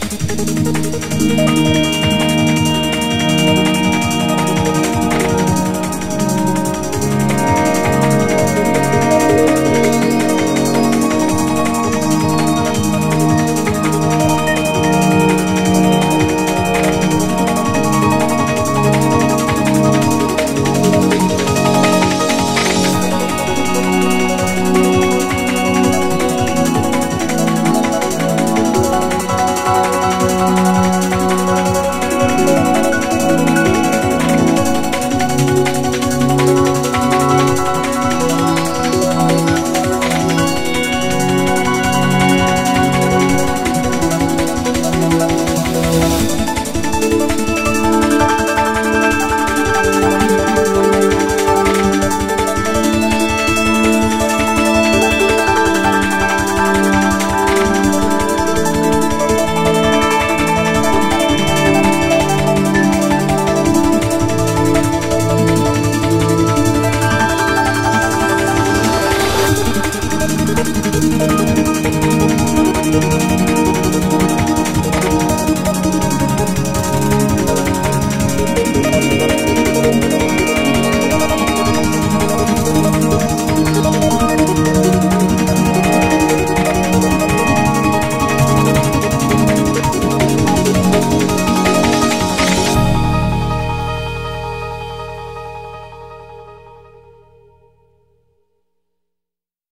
Música